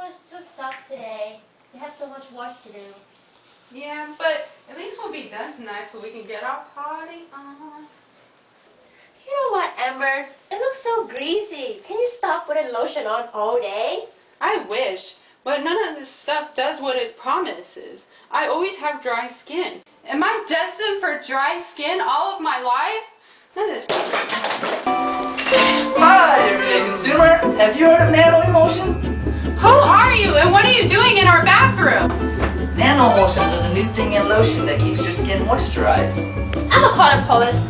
just too soft today. They have so much work to do. Yeah, but at least we'll be done tonight so we can get our party on. You know what, Amber? It looks so greasy. Can you stop putting lotion on all day? I wish, but none of this stuff does what it promises. I always have dry skin. Am I destined for dry skin all of my life? This is Hi, everyday consumer. Have you heard of Nanoemulsions? Who are you and what are you doing in our bathroom? Nanoemulsions are the new thing in lotion that keeps your skin moisturized. I'm a call the police.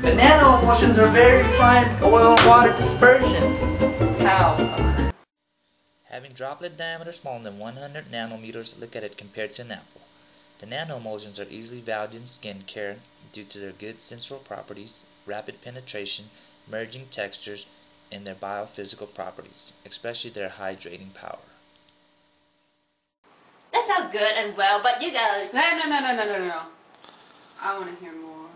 But Nanoemulsions are very fine oil and water dispersions. How? Having droplet diameter smaller than 100 nanometers, look at it compared to an apple. The nanoemulsions are easily valued in skin care due to their good sensorial properties, rapid penetration, merging textures, and their biophysical properties, especially their hydrating power. That sounds good and well, but you gotta. No, no, no, no, no, no, no. I want to hear more.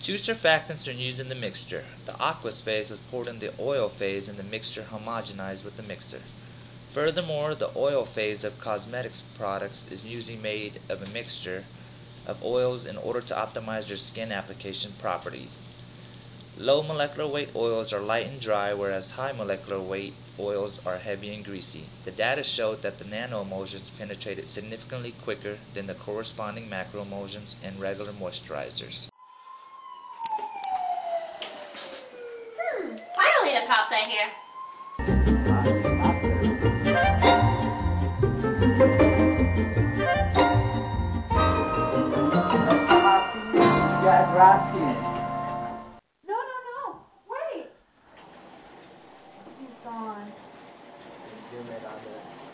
Two surfactants are used in the mixture. The aqueous phase was poured in the oil phase and the mixture homogenized with the mixer. Furthermore, the oil phase of cosmetics products is usually made of a mixture of oils in order to optimize their skin application properties. Low molecular weight oils are light and dry, whereas high molecular weight oils are heavy and greasy. The data showed that the nanoemulsions penetrated significantly quicker than the corresponding macroemulsions and regular moisturizers. Hmm, finally the cops are here. No, Wait. He's gone.